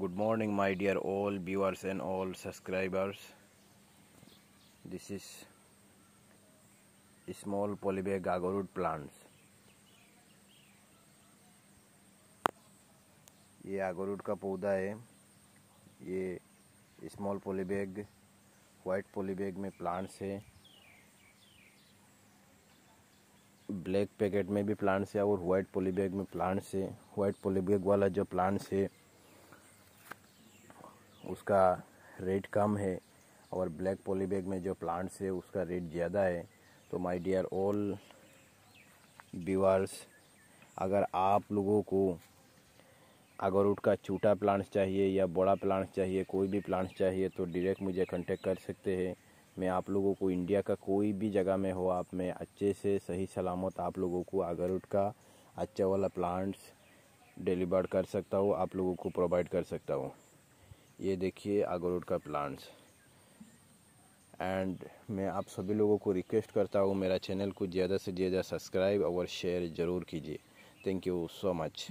good morning my dear all viewers and all subscribers this is small polybag agarwood plants ये आगोरूड का पौधा है ये स्मॉल पोलीबैग वाइट पोलीबैग में प्लांट्स है ब्लैक पैकेट में भी प्लांट्स है और वाइट पोलीबैग में प्लांट्स है वाइट पोलीबैग वाला जो प्लांट्स है उसका रेट कम है और ब्लैक पॉलीबैग में जो प्लांट्स है, उसका रेट ज़्यादा है। तो माय डियर ऑल व्यूअर्स अगर आप लोगों को अगरूट का छोटा प्लांट्स चाहिए या बड़ा प्लांट्स चाहिए, कोई भी प्लांट्स चाहिए तो डायरेक्ट मुझे कांटेक्ट कर सकते हैं। मैं आप लोगों को इंडिया का कोई भी जगह में हो, आप मैं अच्छे से सही सलामत आप लोगों को अगरूट का अच्छा वाला प्लांट्स डिलीवर कर सकता हूँ, आप लोगों को प्रोवाइड कर सकता हूँ। ये देखिए आगरोड का प्लांट्स एंड मैं आप सभी लोगों को रिक्वेस्ट करता हूँ, मेरा चैनल को ज़्यादा से ज़्यादा सब्सक्राइब और शेयर ज़रूर कीजिए. Thank you so much